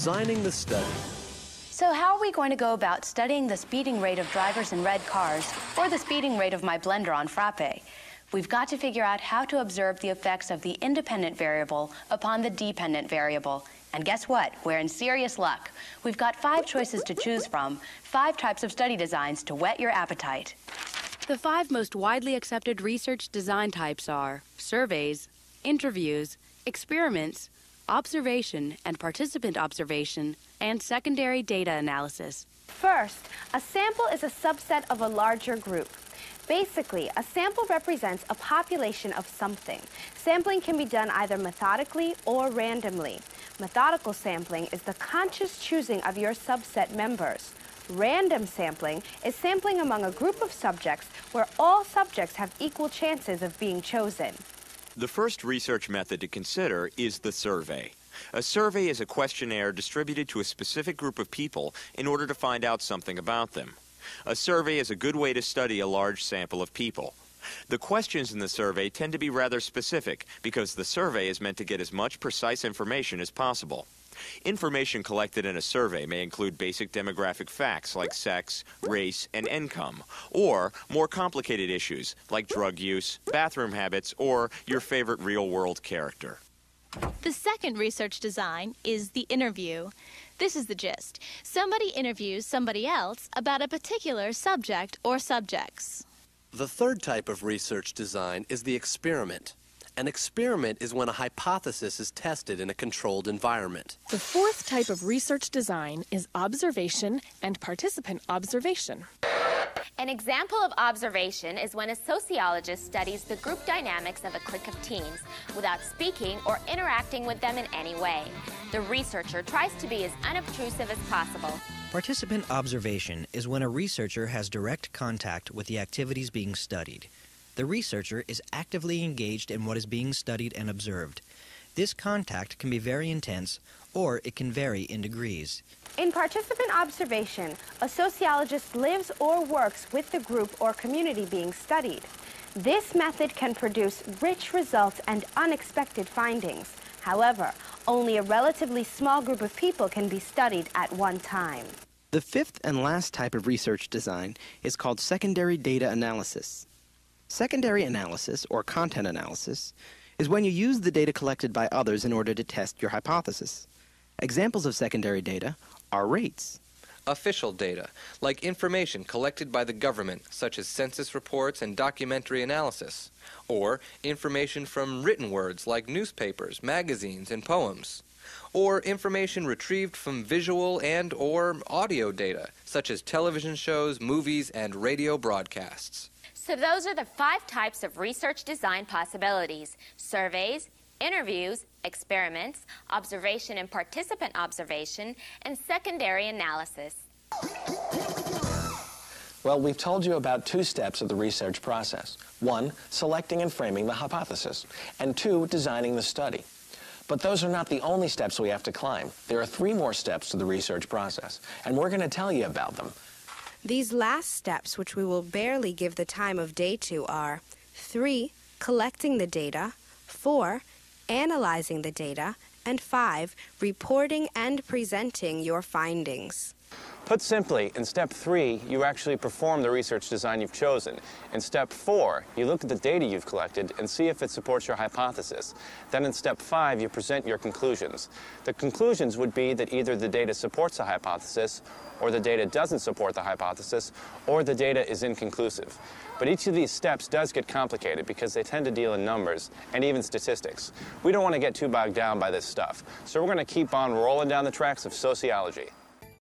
Designing the study. So how are we going to go about studying the speeding rate of drivers in red cars or the speeding rate of my blender on Frappe? We've got to figure out how to observe the effects of the independent variable upon the dependent variable. And guess what? We're in serious luck. We've got five choices to choose from, five types of study designs to whet your appetite. The five most widely accepted research design types are surveys, interviews, experiments, observation and participant observation, and secondary data analysis. First, a sample is a subset of a larger group. Basically, a sample represents a population of something. Sampling can be done either methodically or randomly. Methodical sampling is the conscious choosing of your subset members. Random sampling is sampling among a group of subjects where all subjects have equal chances of being chosen. The first research method to consider is the survey. A survey is a questionnaire distributed to a specific group of people in order to find out something about them. A survey is a good way to study a large sample of people. The questions in the survey tend to be rather specific because the survey is meant to get as much precise information as possible. Information collected in a survey may include basic demographic facts like sex, race, and income, or more complicated issues like drug use, bathroom habits, or your favorite real world character. The second research design is the interview. This is the gist. Somebody interviews somebody else about a particular subject or subjects. The third type of research design is the experiment. An experiment is when a hypothesis is tested in a controlled environment. The fourth type of research design is observation and participant observation. An example of observation is when a sociologist studies the group dynamics of a clique of teens without speaking or interacting with them in any way. The researcher tries to be as unobtrusive as possible. Participant observation is when a researcher has direct contact with the activities being studied. The researcher is actively engaged in what is being studied and observed. This contact can be very intense or it can vary in degrees. In participant observation, a sociologist lives or works with the group or community being studied. This method can produce rich results and unexpected findings. However, only a relatively small group of people can be studied at one time. The fifth and last type of research design is called secondary data analysis. Secondary analysis, or content analysis, is when you use the data collected by others in order to test your hypothesis. Examples of secondary data are rates. Official data, like information collected by the government, such as census reports and documentary analysis, or information from written words like newspapers, magazines, and poems, or information retrieved from visual and or audio data, such as television shows, movies, and radio broadcasts. So those are the five types of research design possibilities. Surveys, interviews, experiments, observation and participant observation, and secondary analysis. Well, we've told you about two steps of the research process. One, selecting and framing the hypothesis, and two, designing the study. But those are not the only steps we have to climb. There are three more steps to the research process, and we're going to tell you about them. These last steps, which we will barely give the time of day to, are 3. Collecting the data, 4 analyzing the data, and five, reporting and presenting your findings. Put simply, in step three, you actually perform the research design you've chosen. In step four, you look at the data you've collected and see if it supports your hypothesis. Then in step five, you present your conclusions. The conclusions would be that either the data supports the hypothesis, or the data doesn't support the hypothesis, or the data is inconclusive. But each of these steps does get complicated because they tend to deal in numbers and even statistics. We don't want to get too bogged down by this stuff, so we're going to keep on rolling down the tracks of sociology.